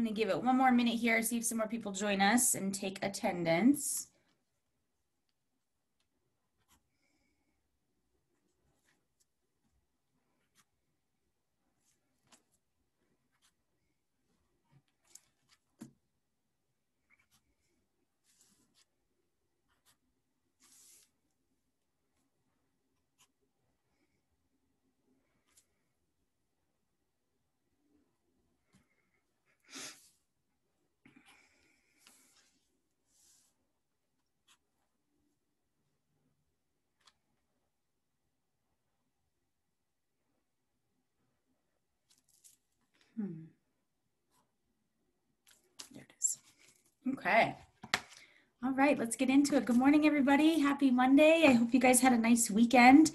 I'm to give it one more minute here, see if some more people join us and take attendance. Hmm. There it is. Okay. All right, let's get into it. Good morning, everybody. Happy Monday. I hope you guys had a nice weekend.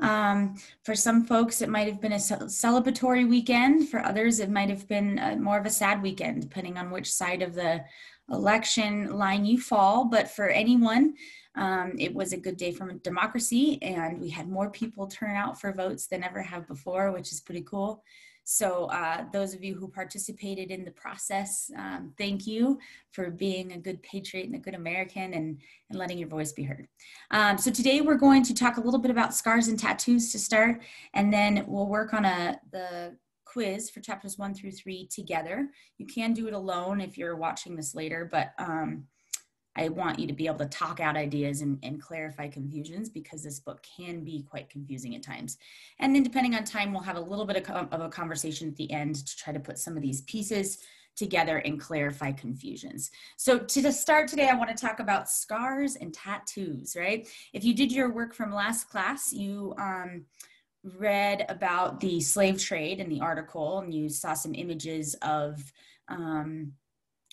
Um, for some folks, it might have been a celebratory weekend. For others, it might have been a, more of a sad weekend, depending on which side of the election line you fall. But for anyone, um, it was a good day for democracy, and we had more people turn out for votes than ever have before, which is pretty cool. So uh, those of you who participated in the process, um, thank you for being a good patriot and a good American and, and letting your voice be heard. Um, so today we're going to talk a little bit about scars and tattoos to start, and then we'll work on a the quiz for chapters one through three together. You can do it alone if you're watching this later, but um, I want you to be able to talk out ideas and, and clarify confusions because this book can be quite confusing at times. And then depending on time, we'll have a little bit of, of a conversation at the end to try to put some of these pieces together and clarify confusions. So to start today, I want to talk about scars and tattoos, right? If you did your work from last class, you um, read about the slave trade in the article and you saw some images of um,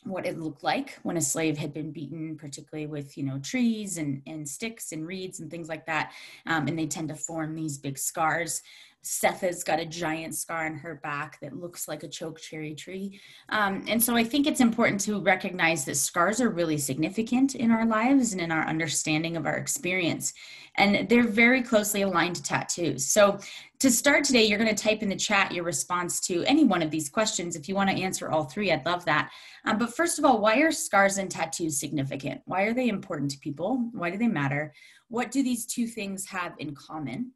what it looked like when a slave had been beaten, particularly with you know trees and, and sticks and reeds and things like that. Um, and they tend to form these big scars. Sethe's got a giant scar on her back that looks like a choke cherry tree. Um, and so I think it's important to recognize that scars are really significant in our lives and in our understanding of our experience. And they're very closely aligned to tattoos. So to start today, you're going to type in the chat your response to any one of these questions. If you want to answer all three, I'd love that. Um, but first of all, why are scars and tattoos significant? Why are they important to people? Why do they matter? What do these two things have in common?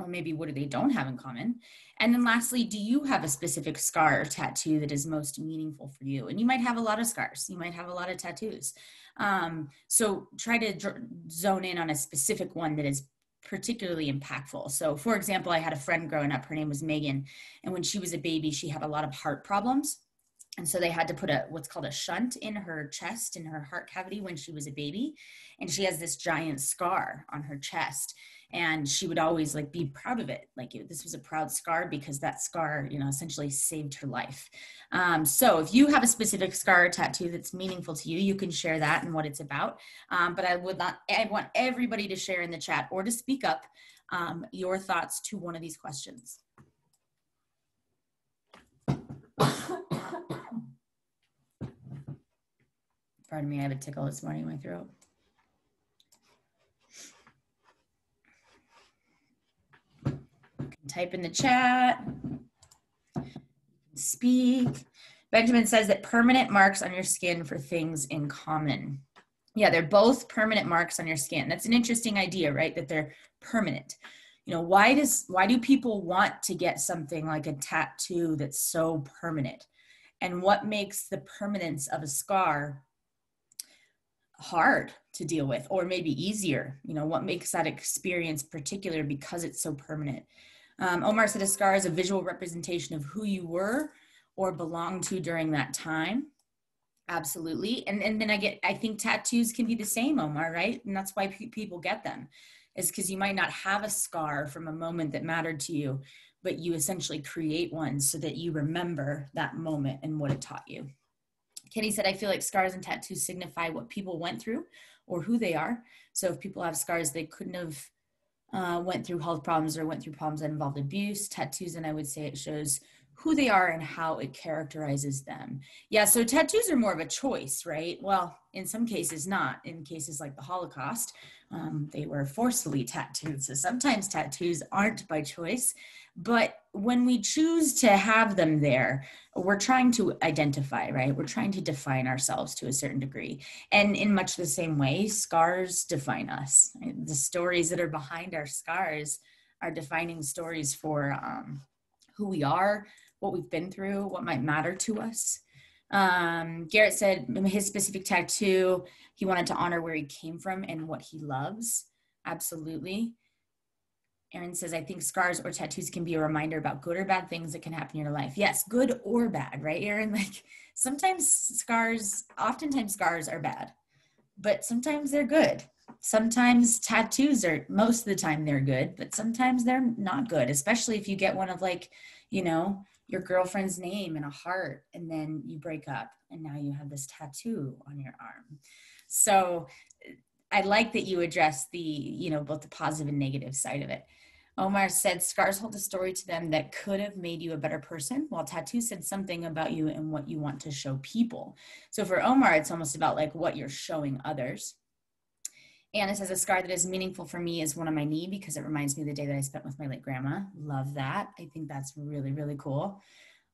Or maybe what do they don't have in common? And then lastly do you have a specific scar or tattoo that is most meaningful for you? And you might have a lot of scars. You might have a lot of tattoos. Um, so try to zone in on a specific one that is particularly impactful. So for example i had a friend growing up. Her name was megan. And when she was a baby she had a lot of heart problems. And so they had to put a what's called a shunt in her chest in her heart cavity when she was a baby. And she has this giant scar on her chest and she would always like be proud of it like this was a proud scar because that scar you know essentially saved her life. Um, so if you have a specific scar or tattoo that's meaningful to you you can share that and what it's about. Um, but i would not i want everybody to share in the chat or to speak up um, your thoughts to one of these questions. Pardon me i have a tickle this morning in my throat type in the chat, speak. Benjamin says that permanent marks on your skin for things in common. Yeah, they're both permanent marks on your skin. That's an interesting idea, right? That they're permanent. You know, why does why do people want to get something like a tattoo that's so permanent? And what makes the permanence of a scar hard to deal with or maybe easier? You know, what makes that experience particular because it's so permanent? Um, Omar said a scar is a visual representation of who you were or belonged to during that time. Absolutely. And, and then I get, I think tattoos can be the same, Omar, right? And that's why pe- people get them, is because you might not have a scar from a moment that mattered to you, but you essentially create one so that you remember that moment and what it taught you. Kenny said, I feel like scars and tattoos signify what people went through or who they are. So if people have scars, they couldn't have uh, went through health problems or went through problems that involved abuse, tattoos, and I would say it shows who they are and how it characterizes them. Yeah, so tattoos are more of a choice, right? Well, in some cases, not. In cases like the Holocaust, um, they were forcefully tattooed. So sometimes tattoos aren't by choice. But when we choose to have them there, we're trying to identify, right? We're trying to define ourselves to a certain degree. And in much the same way, scars define us. The stories that are behind our scars are defining stories for um, who we are, what we've been through, what might matter to us. Um, Garrett said his specific tattoo, he wanted to honor where he came from and what he loves. Absolutely. Aaron says, I think scars or tattoos can be a reminder about good or bad things that can happen in your life. Yes, good or bad, right, Aaron? Like sometimes scars, oftentimes scars are bad, but sometimes they're good. Sometimes tattoos are, most of the time they're good, but sometimes they're not good, especially if you get one of like, you know, your girlfriend's name and a heart and then you break up and now you have this tattoo on your arm. So i like that you address the you know both the positive and negative side of it. Omar said scars hold a story to them that could have made you a better person while tattoo said something about you and what you want to show people. So for omar it's almost about like what you're showing others Anna says a scar that is meaningful for me is one on my knee because it reminds me of the day that I spent with my late grandma. Love that. I think that's really, really cool.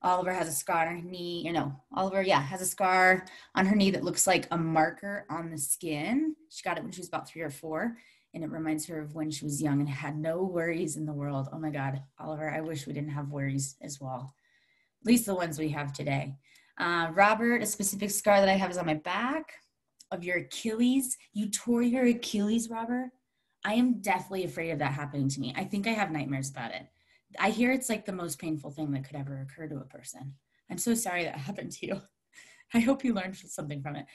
Oliver has a scar on her knee, you know, Oliver, yeah, has a scar on her knee that looks like a marker on the skin. She got it when she was about three or four, and it reminds her of when she was young and had no worries in the world. Oh my God, Oliver, I wish we didn't have worries as well, at least the ones we have today. Uh, Robert, a specific scar that I have is on my back of your Achilles. You tore your Achilles, Robert. I am deathly afraid of that happening to me. I think I have nightmares about it. I hear it's like the most painful thing that could ever occur to a person. I'm so sorry that happened to you. I hope you learned something from it.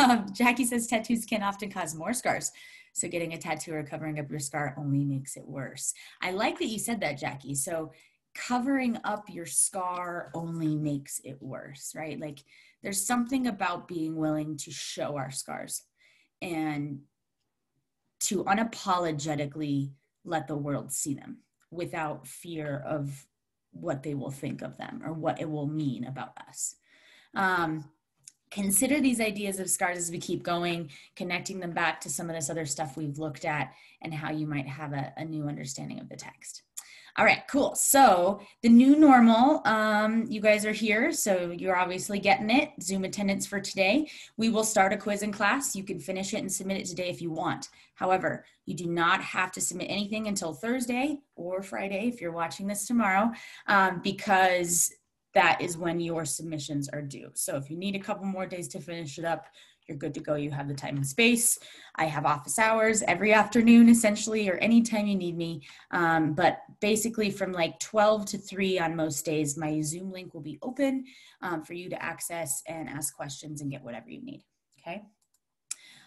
Um, Jackie says tattoos can often cause more scars. So getting a tattoo or covering up your scar only makes it worse. I like that you said that, Jackie. So covering up your scar only makes it worse, right? Like there's something about being willing to show our scars and to unapologetically let the world see them without fear of what they will think of them or what it will mean about us. Um, consider these ideas of scars as we keep going, connecting them back to some of this other stuff we've looked at and how you might have a, a new understanding of the text. All right, cool. So the new normal, um, you guys are here, so you're obviously getting it. Zoom attendance for today. We will start a quiz in class. You can finish it and submit it today if you want. However, you do not have to submit anything until Thursday or Friday if you're watching this tomorrow, um, because that is when your submissions are due. So if you need a couple more days to finish it up, you're good to go. You have the time and space. I have office hours every afternoon, essentially, or anytime you need me. Um, but basically, from like 12 to 3 on most days, my Zoom link will be open um, for you to access and ask questions and get whatever you need. Okay.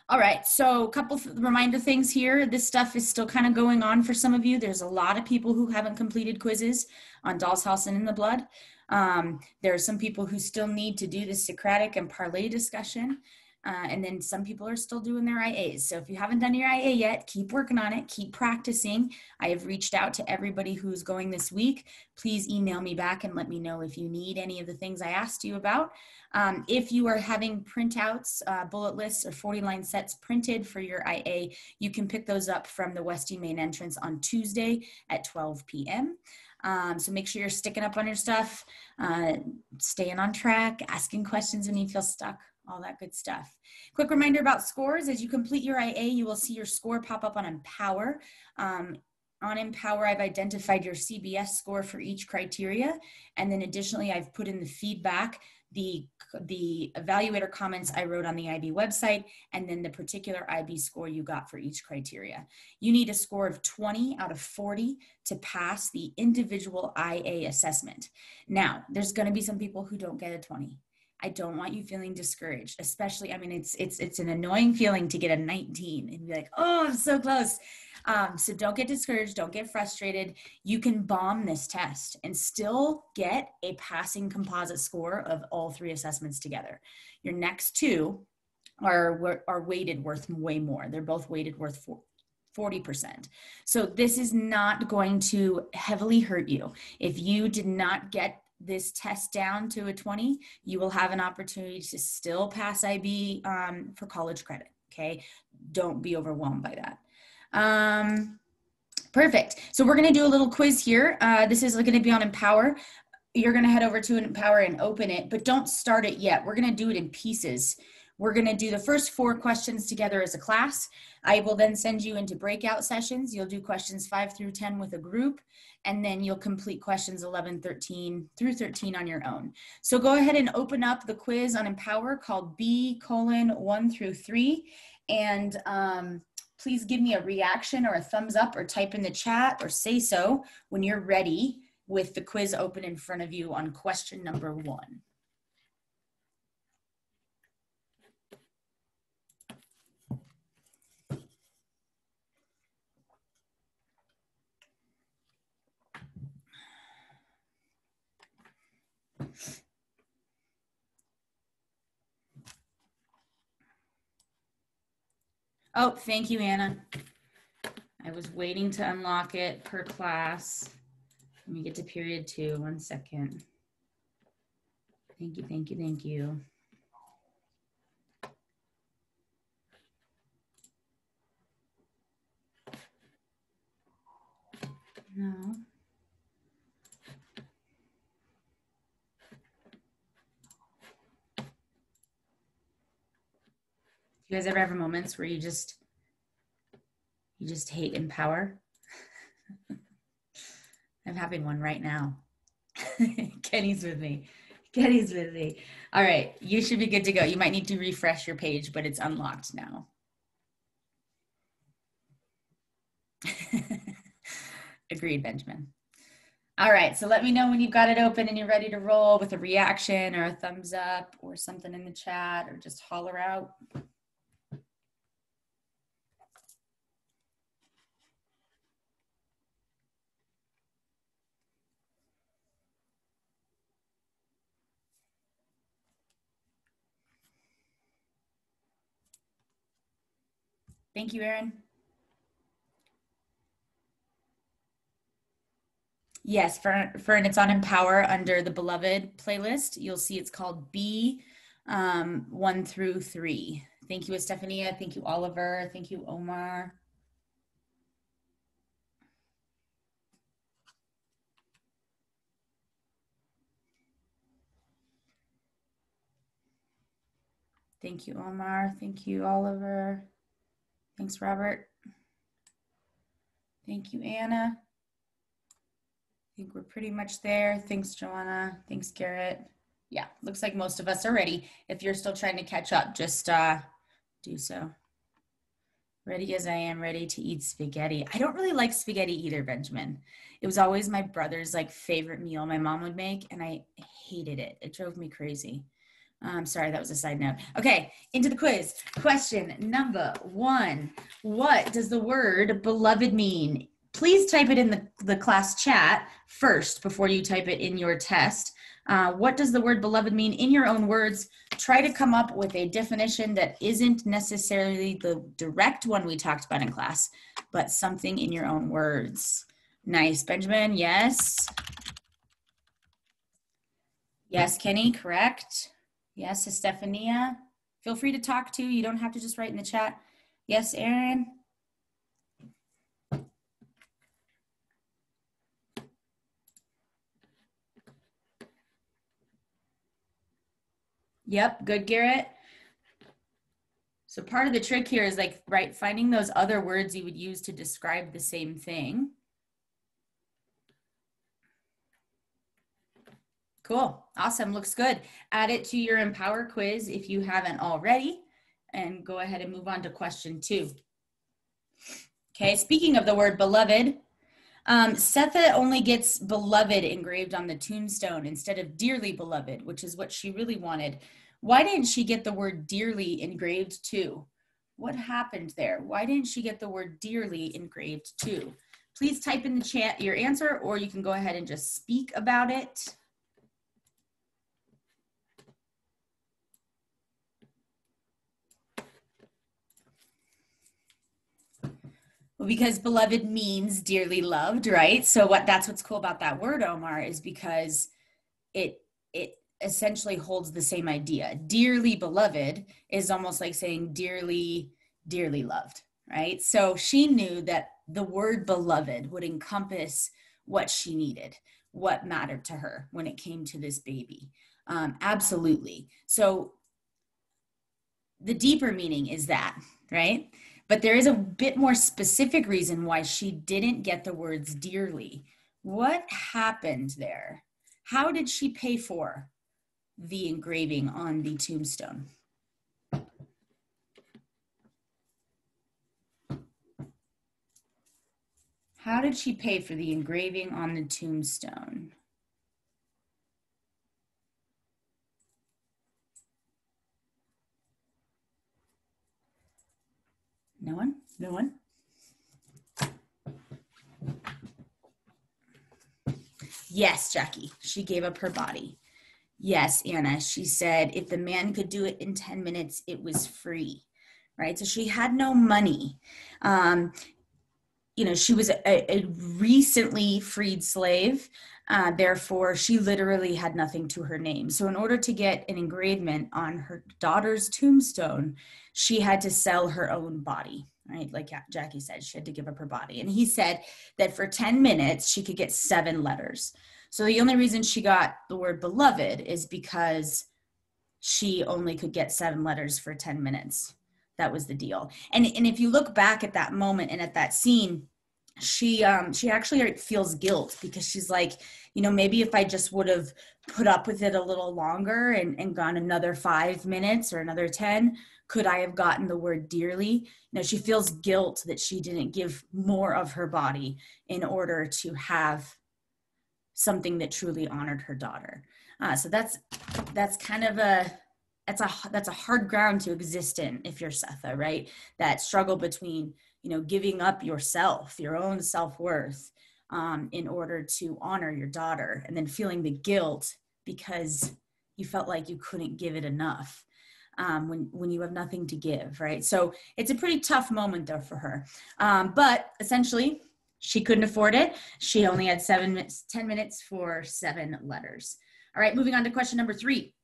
All right, so a couple reminder things here. This stuff is still kind of going on for some of you. There's a lot of people who haven't completed quizzes on Doll's House and in the Blood. Um, there are some people who still need to do the Socratic and Parlay discussion. Uh, and then some people are still doing their IAs. So if you haven't done your IA yet, keep working on it, keep practicing. I have reached out to everybody who's going this week. Please email me back and let me know if you need any of the things I asked you about. Um, if you are having printouts, uh, bullet lists, or 40 line sets printed for your IA, you can pick those up from the Westy main entrance on Tuesday at 12 p.m. Um, so make sure you're sticking up on your stuff, uh, staying on track, asking questions when you feel stuck all that good stuff. Quick reminder about scores. As you complete your IA, you will see your score pop up on Empower. Um, on Empower, I've identified your CBS score for each criteria. And then additionally, I've put in the feedback, the, the evaluator comments I wrote on the IB website, and then the particular IB score you got for each criteria. You need a score of 20 out of 40 to pass the individual IA assessment. Now, there's gonna be some people who don't get a 20 I don't want you feeling discouraged, especially, I mean, it's, it's, it's an annoying feeling to get a 19 and be like, oh, I'm so close. Um, so don't get discouraged. Don't get frustrated. You can bomb this test and still get a passing composite score of all three assessments together. Your next two are, are weighted worth way more. They're both weighted worth 40%. So this is not going to heavily hurt you. If you did not get this test down to a 20, you will have an opportunity to still pass IB um, for college credit. Okay. Don't be overwhelmed by that. Um, perfect. So we're going to do a little quiz here. Uh, this is going to be on Empower. You're going to head over to Empower and open it, but don't start it yet. We're going to do it in pieces. We're going to do the first four questions together as a class. I will then send you into breakout sessions. You'll do questions 5 through 10 with a group, and then you'll complete questions 11, 13 through 13 on your own. So go ahead and open up the quiz on Empower called B colon 1 through 3, and um, please give me a reaction or a thumbs up or type in the chat or say so when you're ready with the quiz open in front of you on question number one. Oh, thank you, Anna. I was waiting to unlock it per class. Let me get to period two, one second. Thank you, thank you, thank you. No. You guys ever have moments where you just you just hate empower? I'm having one right now. Kenny's with me. Kenny's with me. All right, you should be good to go. You might need to refresh your page, but it's unlocked now. Agreed, Benjamin. All right, so let me know when you've got it open and you're ready to roll with a reaction or a thumbs up or something in the chat or just holler out. Thank you, Erin. Yes, for Fern, it's on Empower under the Beloved playlist. You'll see it's called B um, one through three. Thank you, Estefania. Thank you, Oliver. Thank you, Omar. Thank you, Omar. Thank you, Oliver. Thanks, Robert. Thank you, Anna. I think we're pretty much there. Thanks, Joanna. Thanks, Garrett. Yeah, looks like most of us are ready. If you're still trying to catch up, just uh, do so. Ready as I am, ready to eat spaghetti. I don't really like spaghetti either, Benjamin. It was always my brother's like favorite meal my mom would make, and I hated it. It drove me crazy. I'm um, sorry, that was a side note. Okay, into the quiz. Question number one What does the word beloved mean? Please type it in the, the class chat first before you type it in your test. Uh, what does the word beloved mean in your own words? Try to come up with a definition that isn't necessarily the direct one we talked about in class, but something in your own words. Nice. Benjamin, yes. Yes, Kenny, correct. Yes, Estefania. Feel free to talk too. You don't have to just write in the chat. Yes, Aaron. Yep, good, Garrett. So part of the trick here is like, right, finding those other words you would use to describe the same thing. Cool. Awesome. Looks good. Add it to your Empower quiz if you haven't already. And go ahead and move on to question two. Okay, speaking of the word beloved, um, Sethe only gets beloved engraved on the tombstone instead of dearly beloved, which is what she really wanted. Why didn't she get the word dearly engraved too? What happened there? Why didn't she get the word dearly engraved too? Please type in the chat your answer, or you can go ahead and just speak about it. Because beloved means dearly loved, right? So what that's what's cool about that word, Omar, is because it it essentially holds the same idea. Dearly beloved is almost like saying dearly, dearly loved, right? So she knew that the word beloved would encompass what she needed, what mattered to her when it came to this baby. Um, absolutely. So the deeper meaning is that, right? But there is a bit more specific reason why she didn't get the words dearly. What happened there? How did she pay for the engraving on the tombstone? How did she pay for the engraving on the tombstone? No one? No one? Yes, Jackie, she gave up her body. Yes, Anna, she said if the man could do it in 10 minutes, it was free, right? So she had no money. Um, you know, she was a, a recently freed slave. Uh, therefore, she literally had nothing to her name. So, in order to get an engravement on her daughter's tombstone, she had to sell her own body, right? Like Jackie said, she had to give up her body. And he said that for 10 minutes, she could get seven letters. So, the only reason she got the word beloved is because she only could get seven letters for 10 minutes. That was the deal. And, and if you look back at that moment and at that scene, she um she actually feels guilt because she's like you know maybe if i just would have put up with it a little longer and, and gone another five minutes or another 10 could i have gotten the word dearly? You know she feels guilt that she didn't give more of her body in order to have something that truly honored her daughter. Uh, so that's that's kind of a that's a that's a hard ground to exist in if you're sethe right? That struggle between you know giving up yourself your own self-worth um, in order to honor your daughter and then feeling the guilt because you felt like you couldn't give it enough um, when when you have nothing to give right? So it's a pretty tough moment though for her. Um, but essentially she couldn't afford it. She only had seven minutes ten minutes for seven letters. All right moving on to question number three.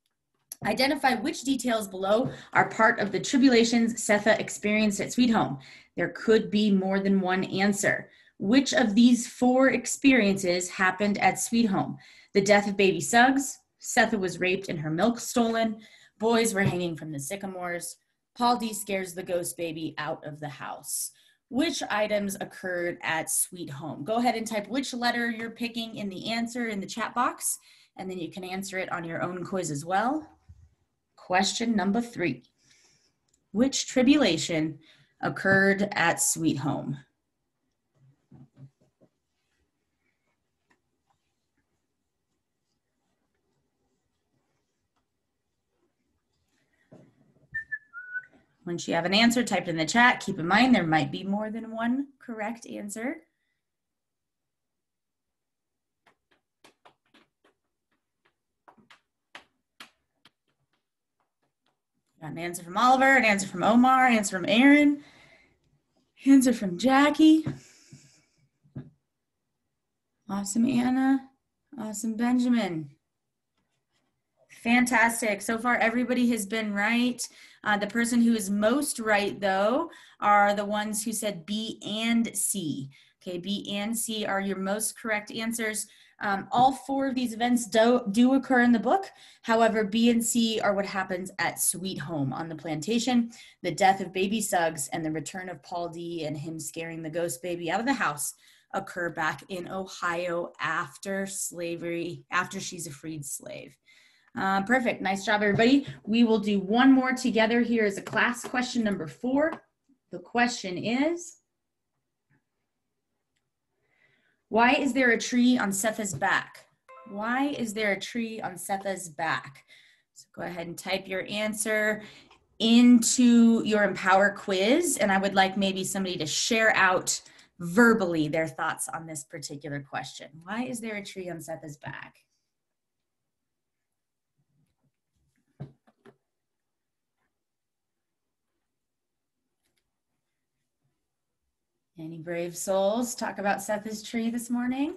Identify which details below are part of the tribulations Sethe experienced at Sweet Home. There could be more than one answer. Which of these four experiences happened at Sweet Home? The death of baby Suggs, Sethe was raped and her milk stolen, boys were hanging from the sycamores, Paul D scares the ghost baby out of the house. Which items occurred at Sweet Home? Go ahead and type which letter you're picking in the answer in the chat box, and then you can answer it on your own quiz as well. Question number three Which tribulation occurred at Sweet Home? Once you have an answer typed in the chat, keep in mind there might be more than one correct answer. Got an answer from Oliver, an answer from Omar, an answer from Aaron, answer from Jackie. Awesome, Anna. Awesome, Benjamin. Fantastic. So far, everybody has been right. Uh, the person who is most right, though, are the ones who said B and C. Okay, B and C are your most correct answers. Um, all four of these events do, do occur in the book. However, B and C are what happens at Sweet Home on the plantation. The death of baby Suggs and the return of Paul D and him scaring the ghost baby out of the house occur back in Ohio after slavery, after she's a freed slave. Uh, perfect. Nice job, everybody. We will do one more together here as a class. Question number four. The question is, why is there a tree on Sethe's back? Why is there a tree on Sethe's back? So go ahead and type your answer into your Empower quiz. And I would like maybe somebody to share out verbally their thoughts on this particular question. Why is there a tree on Sethe's back? Any brave souls talk about Sethe's tree this morning?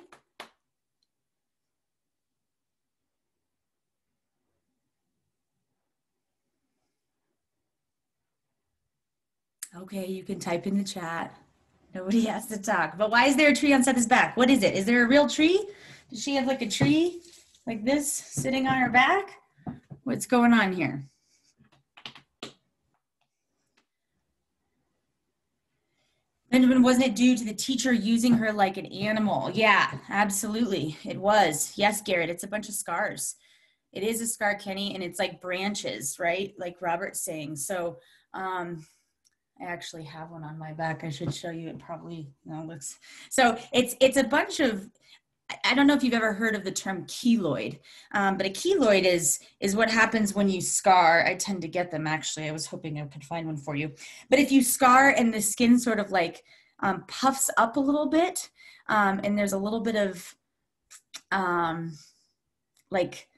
Okay, you can type in the chat. Nobody has to talk. But why is there a tree on Sethe's back? What is it? Is there a real tree? Does she have like a tree like this sitting on her back? What's going on here? Benjamin, wasn't it due to the teacher using her like an animal? Yeah, absolutely. It was. Yes, Garrett, it's a bunch of scars. It is a scar, Kenny, and it's like branches, right? Like Robert's saying. So um, I actually have one on my back. I should show you. It probably no, looks so. It's it's a bunch of I don't know if you've ever heard of the term keloid, um, but a keloid is is what happens when you scar. I tend to get them actually. I was hoping I could find one for you. But if you scar and the skin sort of like um, puffs up a little bit, um, and there's a little bit of um, like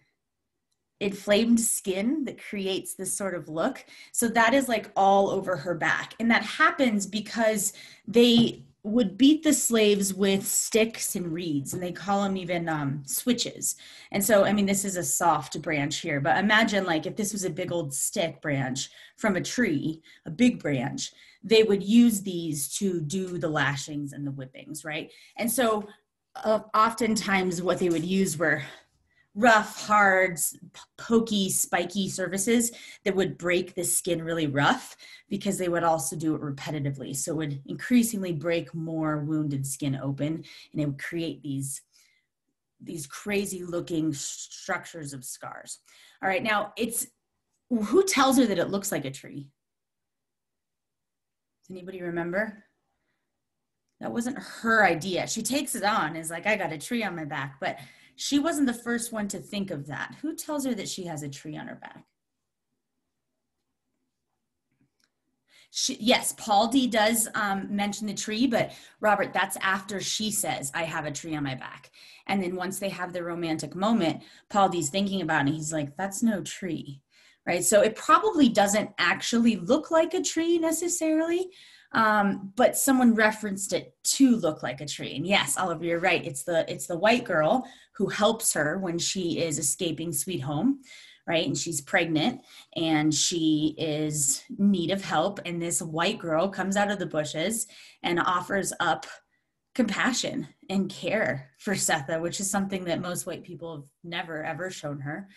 inflamed skin that creates this sort of look. So that is like all over her back, and that happens because they would beat the slaves with sticks and reeds and they call them even um, switches. And so i mean this is a soft branch here but imagine like if this was a big old stick branch from a tree a big branch they would use these to do the lashings and the whippings right? And so uh, oftentimes what they would use were rough, hard, pokey, spiky surfaces that would break the skin really rough because they would also do it repetitively. So it would increasingly break more wounded skin open and it would create these, these crazy looking structures of scars. All right, now it's, who tells her that it looks like a tree? Does anybody remember? That wasn't her idea. She takes it on, is like, I got a tree on my back, but she wasn't the first one to think of that. Who tells her that she has a tree on her back? She, yes, Paul D does um, mention the tree, but Robert, that's after she says, I have a tree on my back. And then once they have the romantic moment, Paul D's thinking about it. He's like, that's no tree, right? So it probably doesn't actually look like a tree necessarily, um, but someone referenced it to look like a tree. And yes, Oliver, you're right. It's the it's the white girl who helps her when she is escaping Sweet Home, right? And she's pregnant and she is need of help. And this white girl comes out of the bushes and offers up compassion and care for Sethe, which is something that most white people have never ever shown her.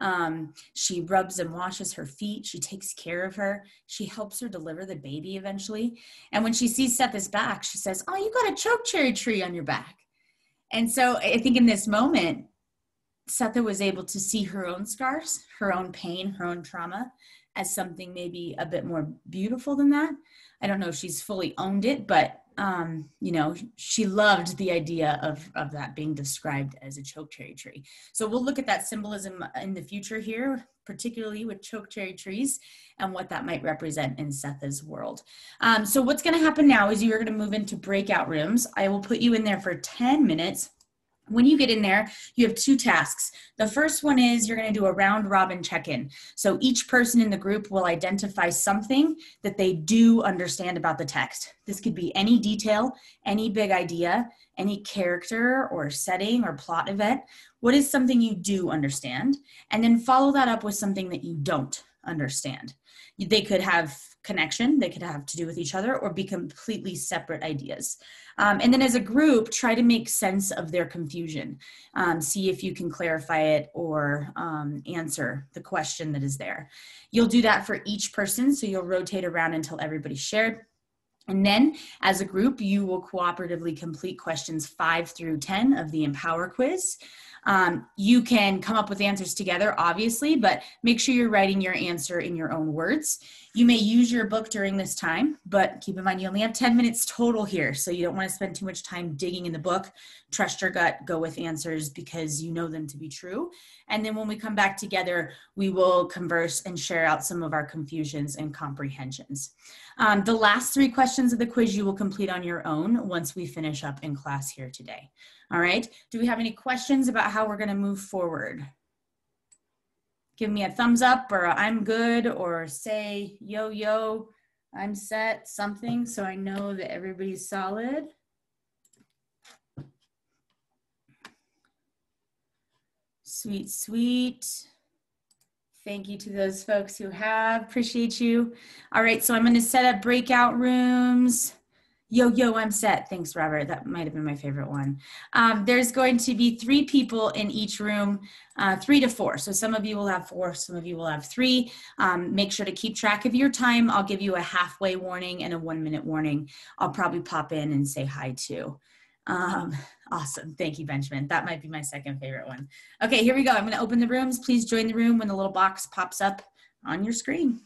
Um, she rubs and washes her feet. She takes care of her. She helps her deliver the baby eventually. And when she sees Sethe's back, she says, Oh, you got a choke cherry tree on your back. And so I think in this moment, Sethe was able to see her own scars, her own pain, her own trauma as something maybe a bit more beautiful than that. I don't know if she's fully owned it, but um, you know, she loved the idea of, of that being described as a choke cherry tree. So we'll look at that symbolism in the future here, particularly with choke cherry trees and what that might represent in Sethe's world. Um, so what's gonna happen now is you're gonna move into breakout rooms. I will put you in there for 10 minutes when you get in there, you have two tasks. The first one is you're going to do a round robin check in. So each person in the group will identify something that they do understand about the text. This could be any detail, any big idea, any character or setting or plot event. What is something you do understand? And then follow that up with something that you don't understand. They could have connection, they could have to do with each other, or be completely separate ideas. Um, and then as a group, try to make sense of their confusion. Um, see if you can clarify it or um, answer the question that is there. You'll do that for each person, so you'll rotate around until everybody's shared. And then, as a group, you will cooperatively complete questions five through 10 of the Empower quiz. Um, you can come up with answers together, obviously, but make sure you're writing your answer in your own words. You may use your book during this time, but keep in mind you only have 10 minutes total here, so you don't want to spend too much time digging in the book. Trust your gut, go with answers because you know them to be true. And then when we come back together, we will converse and share out some of our confusions and comprehensions. Um, the last three questions of the quiz you will complete on your own once we finish up in class here today. All right. Do we have any questions about how we're going to move forward? Give me a thumbs up or I'm good or say, yo, yo, I'm set, something, so I know that everybody's solid. Sweet, sweet. Thank you to those folks who have. Appreciate you. All right, so I'm going to set up breakout rooms. Yo, yo, I'm set. Thanks, Robert. That might have been my favorite one. Um, there's going to be three people in each room, uh, three to four. So some of you will have four, some of you will have three. Um, make sure to keep track of your time. I'll give you a halfway warning and a one minute warning. I'll probably pop in and say hi too. Um, awesome. Thank you, Benjamin. That might be my second favorite one. Okay, here we go. I'm going to open the rooms. Please join the room when the little box pops up on your screen.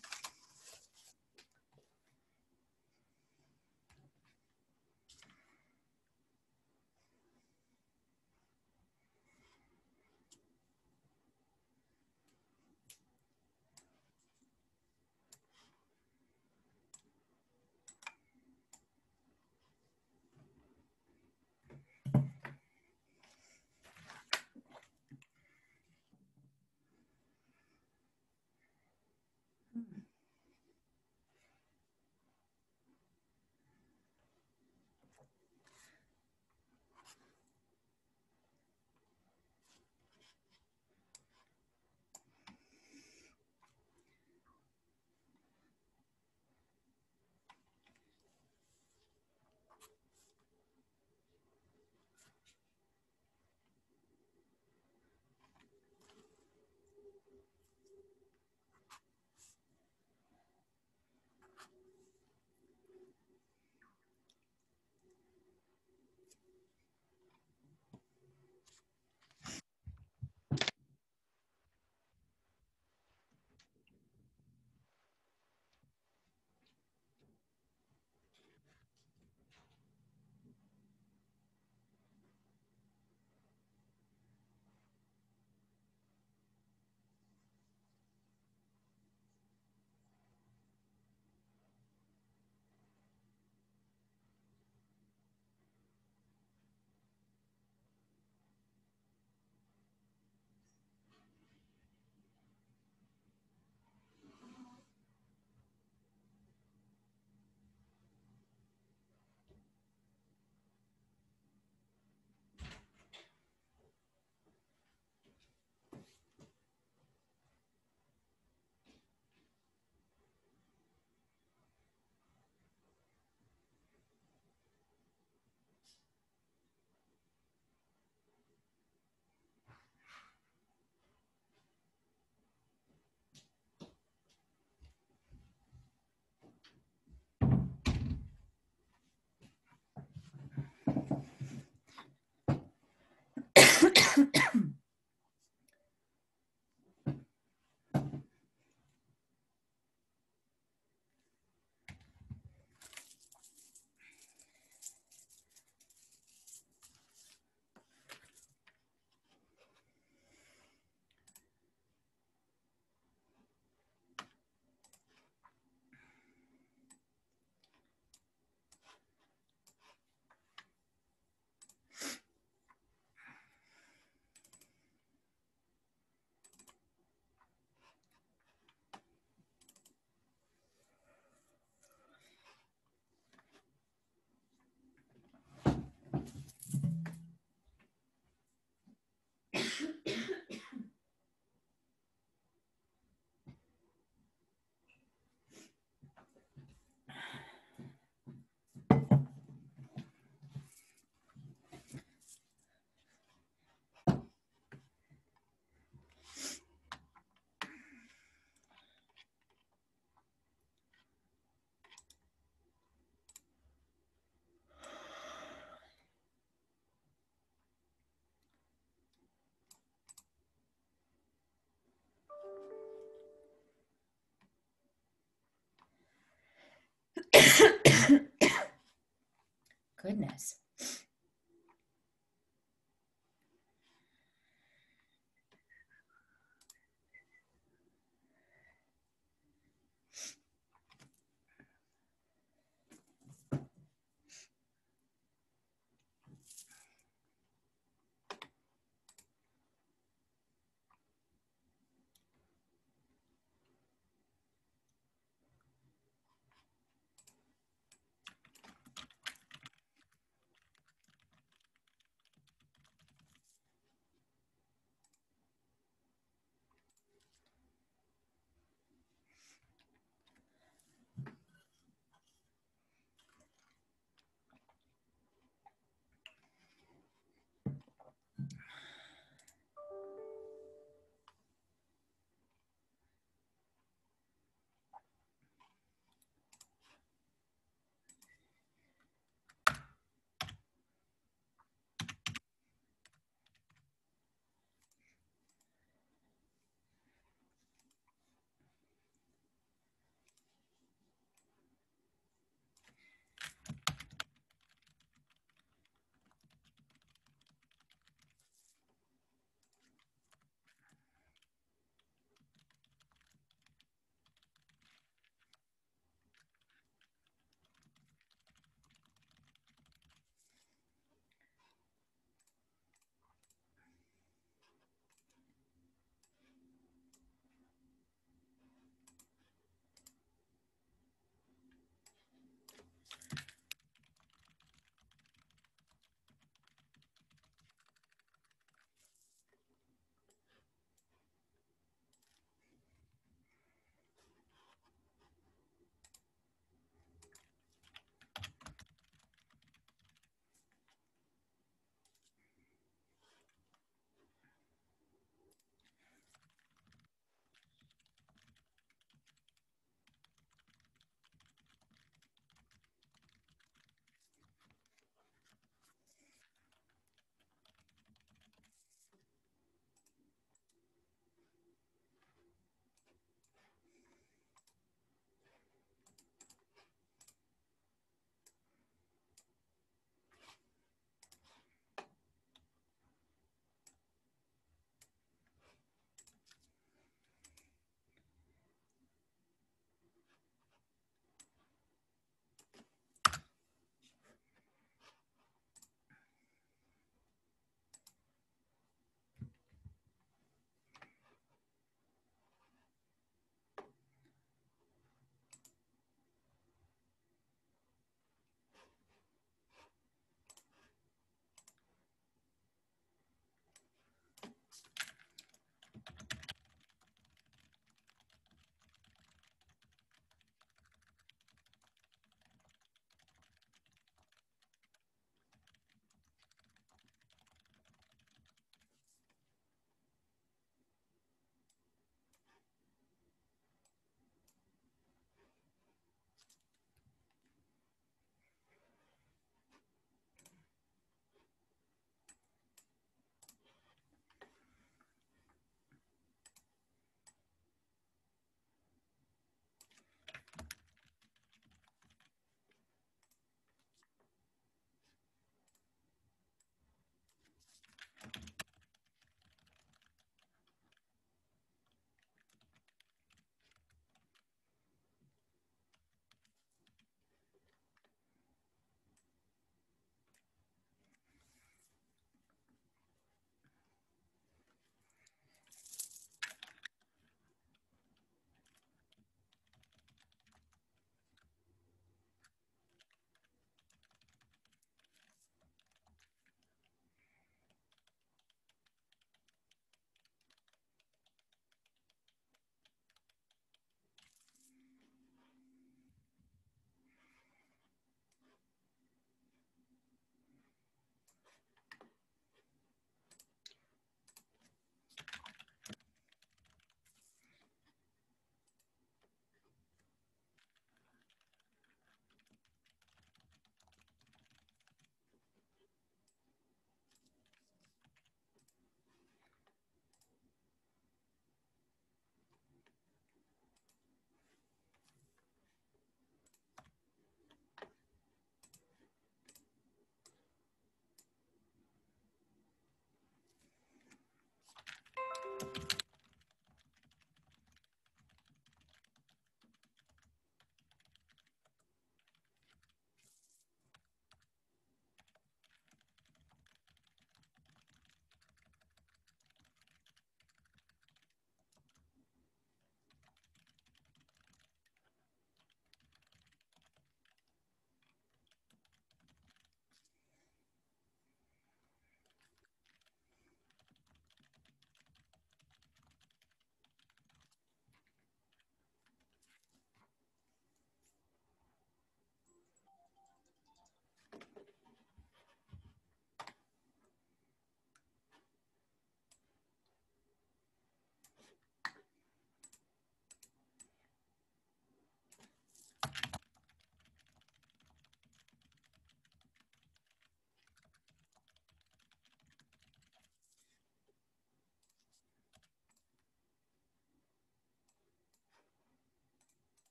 Goodness.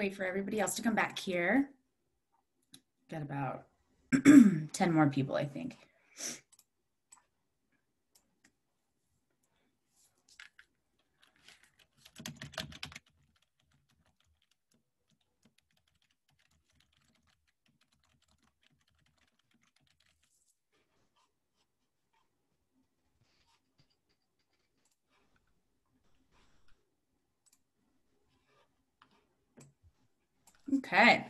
Wait for everybody else to come back here. Got about 10 more people, I think. Okay,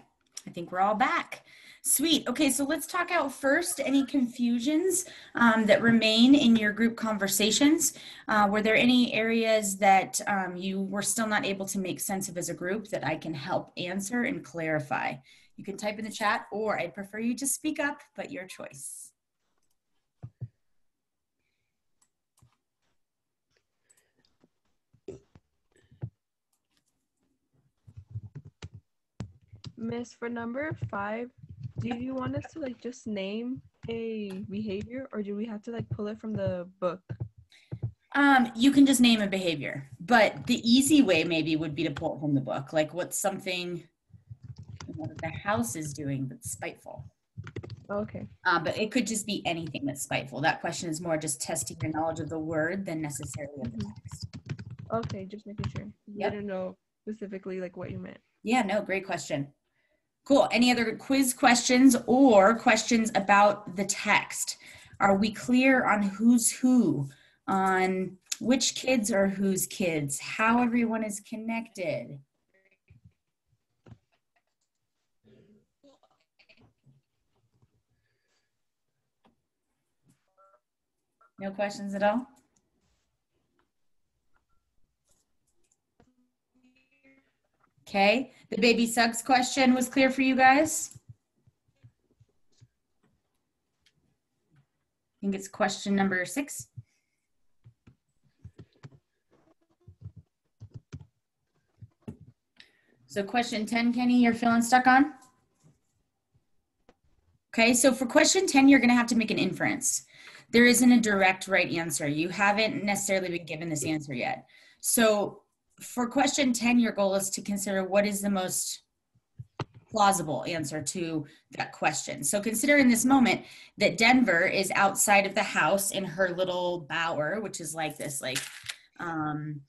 I think we're all back. Sweet. Okay, so let's talk out first any confusions um, that remain in your group conversations. Uh, were there any areas that um, you were still not able to make sense of as a group that I can help answer and clarify? You can type in the chat or I'd prefer you to speak up, but your choice. Miss, for number five, do you want us to like just name a behavior or do we have to like pull it from the book? Um, you can just name a behavior, but the easy way maybe would be to pull it from the book. Like what's something that the house is doing that's spiteful. Okay. Uh, but it could just be anything that's spiteful. That question is more just testing your knowledge of the word than necessarily of the Mhm. text. Okay, just making sure. Yep. I don't know specifically like what you meant. Yeah, no, great question. Cool. Any other quiz questions or questions about the text? Are we clear on who's who, on which kids are whose kids, how everyone is connected? No questions at all? Okay, the baby Suggs question was clear for you guys? I think it's question number six. So question 10, Kenny, you're feeling stuck on? Okay, so for question 10, you're gonna have to make an inference. There isn't a direct right answer. You haven't necessarily been given this answer yet. So for question 10, your goal is to consider what is the most plausible answer to that question. So consider in this moment that Denver is outside of the house in her little bower, which is like this, like um,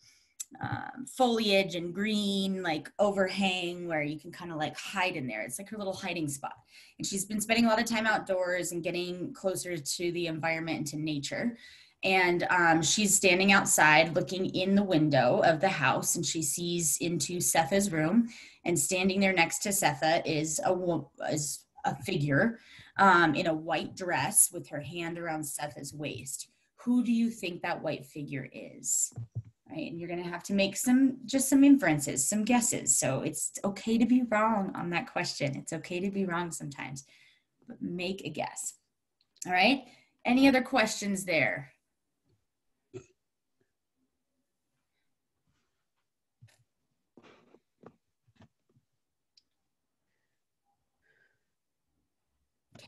um, foliage and green, like overhang where you can kind of like hide in there. It's like her little hiding spot. And she's been spending a lot of time outdoors and getting closer to the environment and to nature and um, she's standing outside looking in the window of the house and she sees into sethe's room and standing there next to sethe is a is a figure um, in a white dress with her hand around sethe's waist. Who do you think that white figure is? Right? And you're going to have to make some just some inferences some guesses. So it's okay to be wrong on that question. It's okay to be wrong sometimes but make a guess. All right? Any other questions there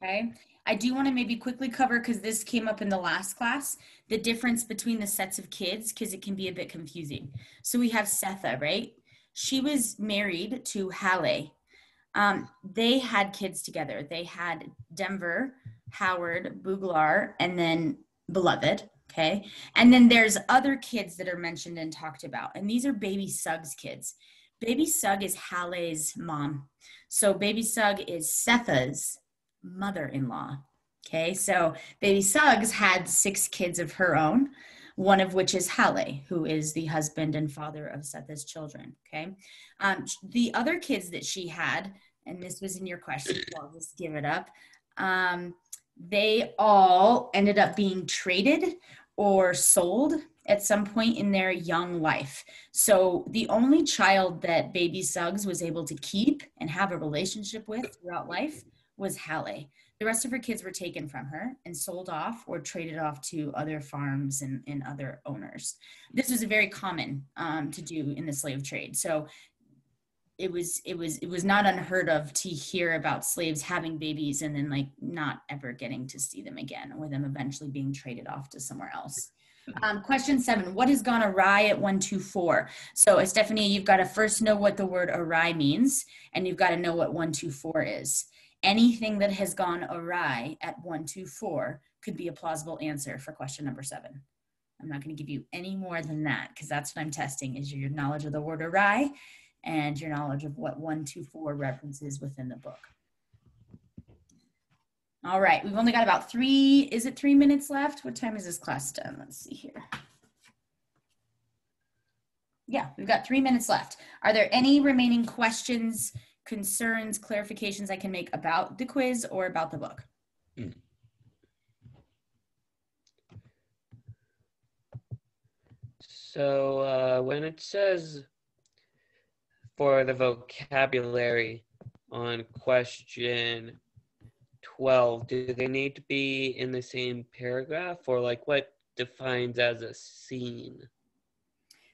Okay. I do want to maybe quickly cover because this came up in the last class the difference between the sets of kids because it can be a bit confusing. So we have Sethe, right? She was married to Halle. Um, they had kids together. They had Denver, Howard, Buglar, and then Beloved. Okay. And then there's other kids that are mentioned and talked about. And these are baby Suggs kids. Baby Sug is Halle's mom. So baby Sug is Sethe's mother in law. Okay, so baby Suggs had six kids of her own, one of which is Halle, who is the husband and father of Sethe's children. Okay, um, the other kids that she had, and this was in your question, so I'll just give it up. Um, they all ended up being traded or sold at some point in their young life. So the only child that baby Suggs was able to keep and have a relationship with throughout life was Halle. The rest of her kids were taken from her and sold off or traded off to other farms and, and other owners. This was a very common um, to do in the slave trade. So it was it was it was not unheard of to hear about slaves having babies and then like not ever getting to see them again or them eventually being traded off to somewhere else. Um, question seven, what has gone awry at one, two, four? So Stephanie, you've got to first know what the word awry means, and you've got to know what one, two, four is. Anything that has gone awry at one, two, four could be a plausible answer for question number seven. I'm not going to give you any more than that because that's what I'm testing is your knowledge of the word awry and your knowledge of what one, two, four references within the book. All right, we've only got about three, is it three minutes left? What time is this class done? Let's see here. Yeah, we've got three minutes left. Are there any remaining questions, concerns, clarifications I can make about the quiz or about the book? Mm. So uh, when it says for the vocabulary on question 12, do they need to be in the same paragraph or like what defines as a scene?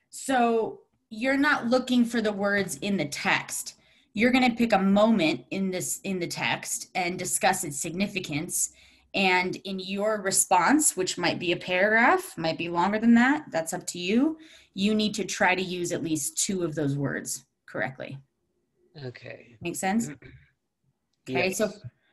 So you're not looking for the words in the text. You're going to pick a moment in this in the text and discuss its significance. And in your response which might be a paragraph might be longer than that that's up to you. You need to try to use at least two of those words correctly. Okay. Makes sense? Mm-hmm. Okay yes. so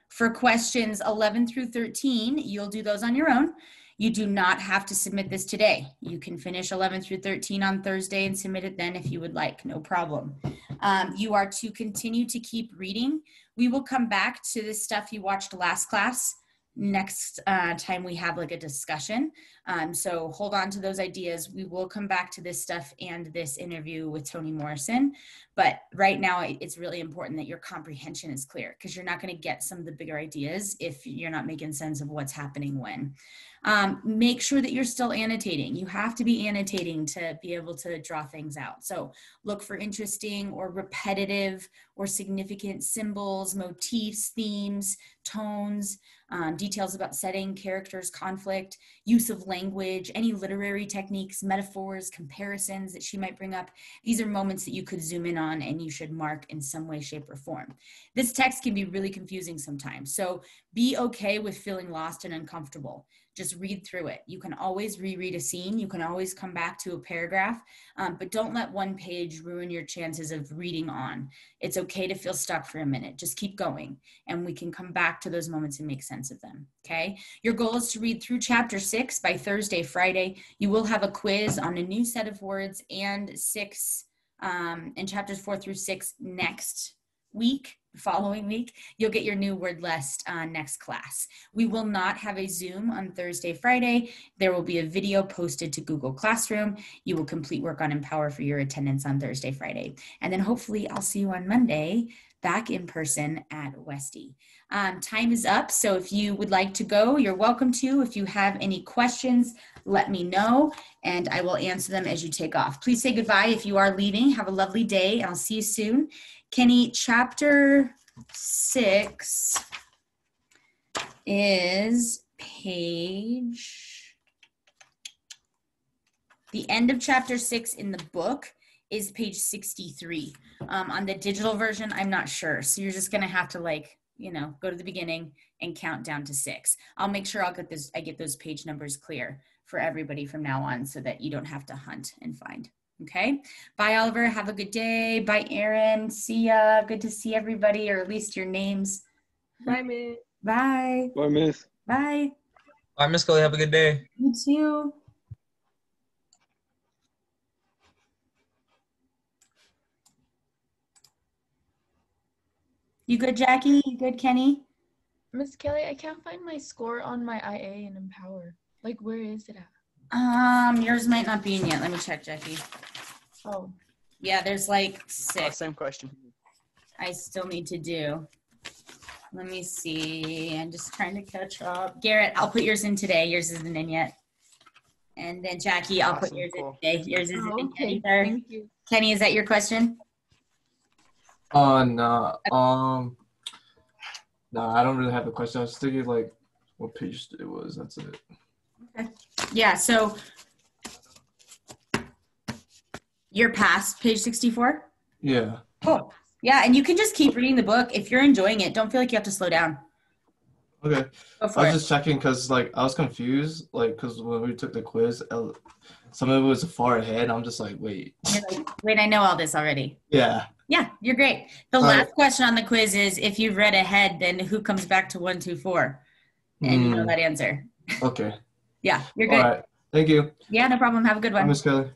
for questions 11 through 13, you'll do those on your own. You do not have to submit this today. You can finish 11 through 13 on Thursday and submit it then if you would like, no problem. Um, you are to continue to keep reading. We will come back to the stuff you watched last class next uh, time we have like a discussion. Um, so hold on to those ideas. We will come back to this stuff and this interview with Toni Morrison. But right now, it's really important that your comprehension is clear because you're not going to get some of the bigger ideas if you're not making sense of what's happening when. Um, make sure that you're still annotating. You have to be annotating to be able to draw things out. So look for interesting or repetitive or significant symbols, motifs, themes, tones, um, details about setting, characters, conflict, use of language, any literary techniques, metaphors, comparisons that she might bring up. These are moments that you could zoom in on and you should mark in some way, shape, or form. This text can be really confusing sometimes. So be okay with feeling lost and uncomfortable just read through it. You can always reread a scene. You can always come back to a paragraph, um, but don't let one page ruin your chances of reading on. It's okay to feel stuck for a minute. Just keep going, and we can come back to those moments and make sense of them. Okay. Your goal is to read through chapter six by Thursday, Friday. You will have a quiz on a new set of words and six um, in chapters four through six next week following week, you'll get your new word list uh, next class. We will not have a Zoom on Thursday, Friday. There will be a video posted to Google Classroom. You will complete work on Empower for your attendance on Thursday, Friday. And then hopefully I'll see you on Monday back in person at Westy. Um, time is up, so if you would like to go, you're welcome to. If you have any questions, let me know and I will answer them as you take off. Please say goodbye if you are leaving. Have a lovely day and I'll see you soon. Kenny, chapter six is page, the end of chapter six in the book is page 63. Um, on the digital version, I'm not sure. So you're just gonna have to like, you know, go to the beginning and count down to six. I'll make sure I'll get this, I get those page numbers clear for everybody from now on so that you don't have to hunt and find. Okay. Bye, Oliver. Have a good day. Bye, Erin. See ya. Good to see everybody, or at least your names. Bye, Miss. Bye. Bye, Miss. Bye. Bye, Miss Kelly. Have a good day. You too. You good, Jackie? You good, Kenny? Miss Kelly, I can't find my score on my IA and Empower. Like, where is it at? Um, yours might not be in yet. Let me check, Jackie. Oh. Yeah, there's like Oh, six. same question. I still need to do. Let me see. I'm just trying to catch up. Garrett, I'll put yours in today. Yours isn't in yet. And then Jackie, I'll put yours cool. in today. Yours isn't Oh, in okay. yet either. Thank you. Kenny, is that your question? Uh, nah. Um, nah, I don't really have a question. I was thinking like what page it was. That's it. Okay. Yeah, so you're past page 64? Yeah. Cool. Yeah, and you can just keep reading the book. If you're enjoying it, don't feel like you have to slow down. Okay. I was it. just checking because like I was confused, like because when we took the quiz, uh, some of it was far ahead. I'm just like, wait, like, Wait, I know all this already. yeah. Yeah, you're great. The All last right. question on the quiz is if you've read ahead, then who comes back to one, two, four? And you know Mm, that answer. okay. Yeah, you're good. right. Thank you. Yeah, no problem. Have a good one. Miss Kelly.